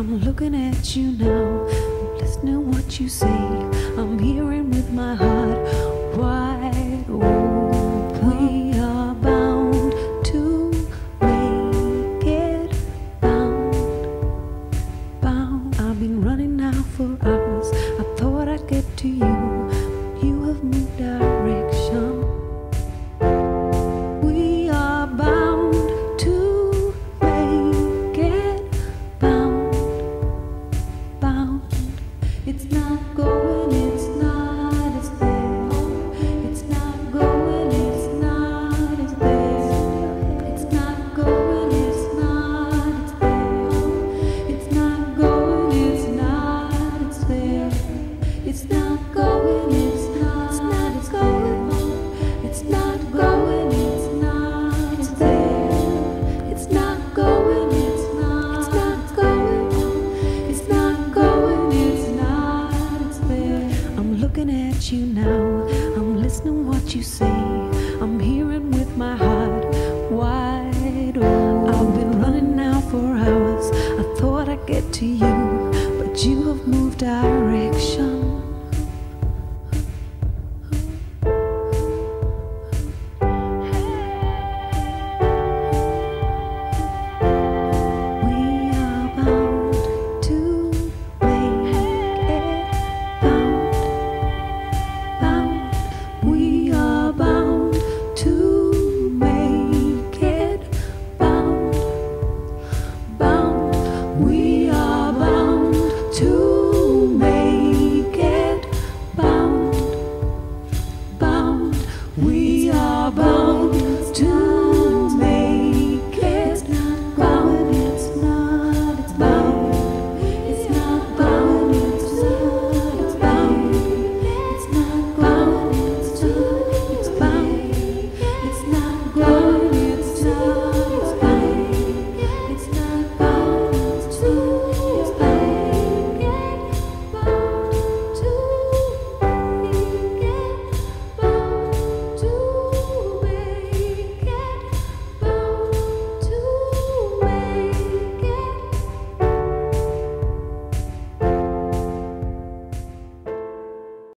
I'm looking at you now, I'm listening what you say. I'm hearing with my heart. you now. I'm listening what you say. I'm hearing with my heart wide open. I've been running now for hours. I thought I'd get to you, but you have moved direction. Bound